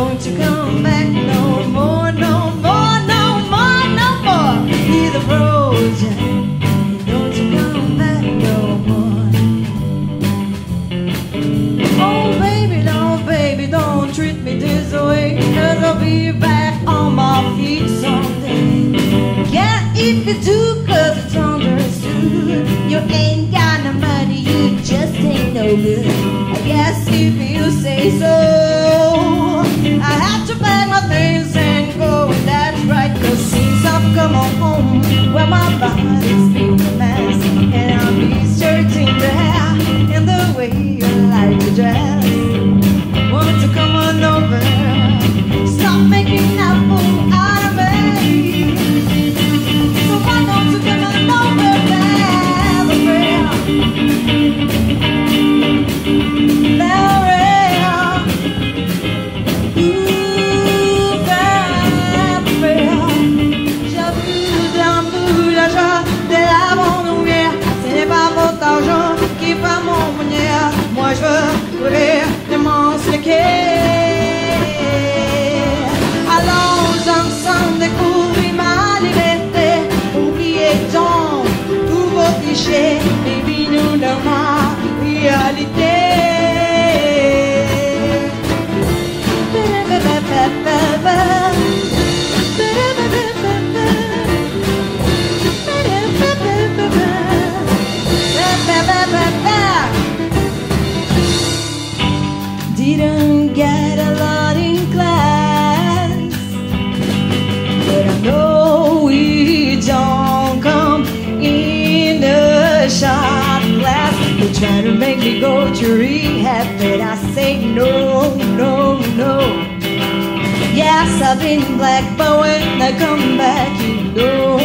Don't you come back no more, no more, no more, no more. Hear the road, Jack. Don't you come back no more. Oh, baby, no, baby, don't treat me this way. Cause I'll be back. amada. didn't get a lot in class. But I know we don't come in the shot glass They try to make me go to rehab But I say no, no, no. Yes, I've been black But when I come back, you know